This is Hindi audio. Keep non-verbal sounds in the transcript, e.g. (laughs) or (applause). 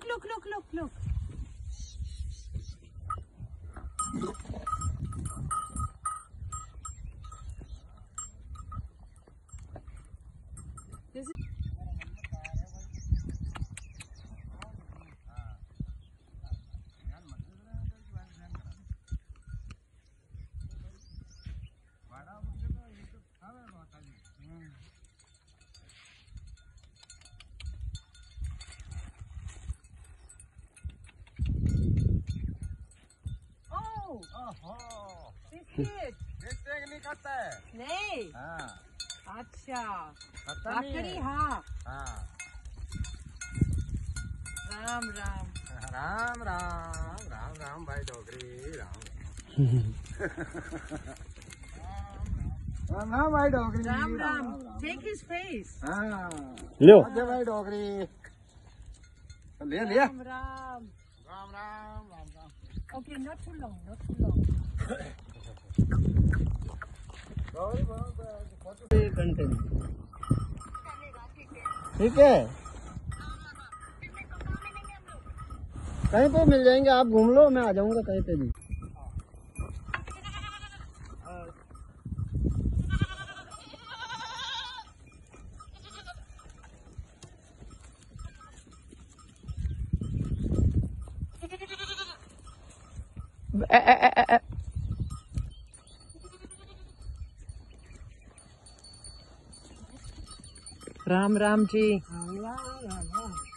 клюк, клюк, клюк, клюк, клюк. देखते (laughs) नहीं खाता है। नहीं? हाँ। अच्छा। खाता बकरी हाँ। हाँ। राम राम। राम राम राम राम भाई डोगरी राम। राम राम भाई Dogri. Ram Ram. Take his face हाँ। लो। भाई डोगरी। ले लिया राम राम। राम राम राम राम घंटे में ठीक है? कहीं पे मिल जाएँगे, आप घूम लो, मैं आ जाऊँगा कहीं पे भी। Ê, ê, ê, ê, ê. Ram Ram ji. Ram Ram Ram.